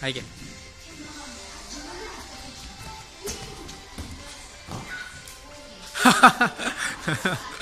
はい。けハハハハ